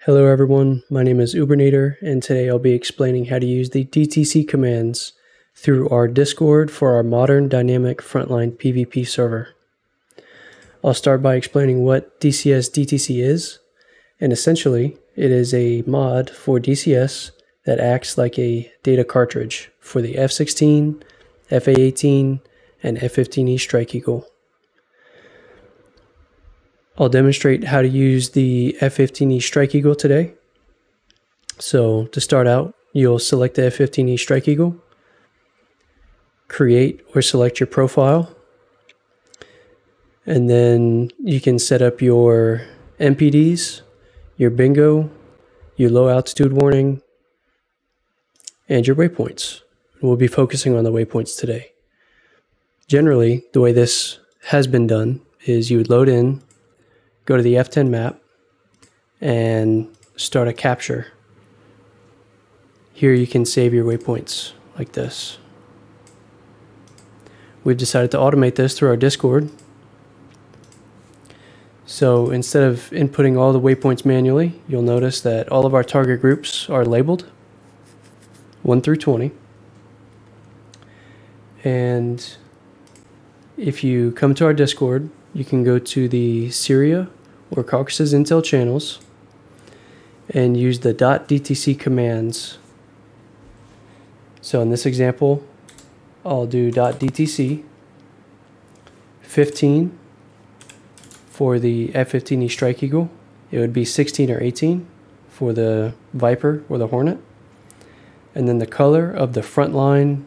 Hello everyone, my name is Ubernator and today I'll be explaining how to use the DTC commands through our Discord for our modern dynamic frontline PvP server. I'll start by explaining what DCS DTC is, and essentially it is a mod for DCS that acts like a data cartridge for the F-16, FA-18, and F-15E Strike Eagle. I'll demonstrate how to use the F-15E Strike Eagle today. So to start out, you'll select the F-15E Strike Eagle, create or select your profile, and then you can set up your MPDs, your bingo, your low altitude warning, and your waypoints. We'll be focusing on the waypoints today. Generally, the way this has been done is you would load in go to the F10 map and start a capture. Here you can save your waypoints like this. We've decided to automate this through our Discord. So instead of inputting all the waypoints manually, you'll notice that all of our target groups are labeled 1 through 20. And if you come to our Discord, you can go to the Syria or Caucasus Intel channels and use the .dtc commands. So in this example, I'll do .dtc 15 for the F-15E Strike Eagle. It would be 16 or 18 for the Viper or the Hornet. And then the color of the front line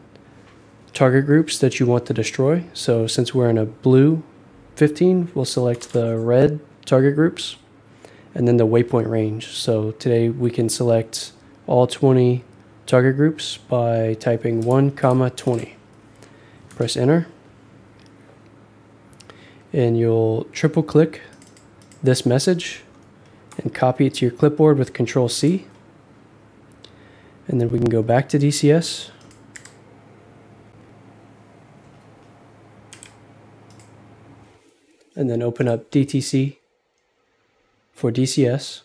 target groups that you want to destroy. So since we're in a blue 15, we'll select the red target groups and then the waypoint range. So today we can select all 20 target groups by typing 1 comma 20. Press enter and you'll triple click this message and copy it to your clipboard with control C and then we can go back to DCS and then open up DTC for DCS.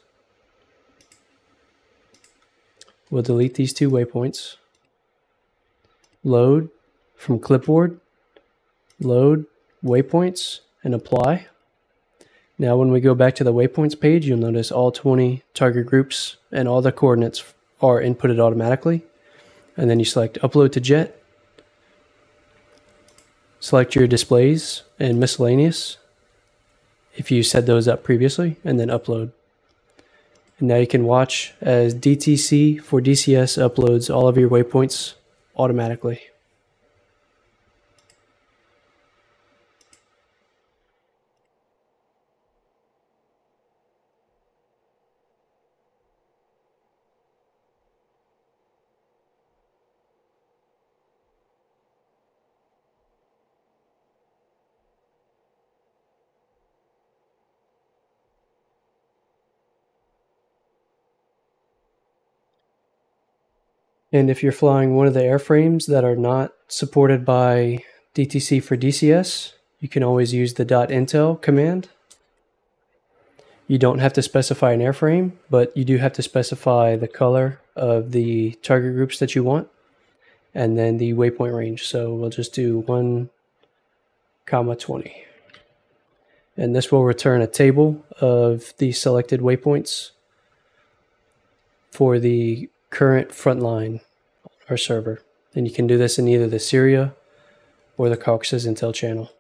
We'll delete these two waypoints. Load from clipboard, load waypoints, and apply. Now when we go back to the waypoints page, you'll notice all 20 target groups and all the coordinates are inputted automatically. And then you select upload to jet, select your displays and miscellaneous, if you set those up previously and then upload. And now you can watch as DTC for DCS uploads all of your waypoints automatically. And if you're flying one of the airframes that are not supported by DTC for DCS, you can always use the .intel command. You don't have to specify an airframe, but you do have to specify the color of the target groups that you want and then the waypoint range. So we'll just do 1 comma 20. And this will return a table of the selected waypoints for the current frontline our server. And you can do this in either the Syria or the Caucasus Intel channel.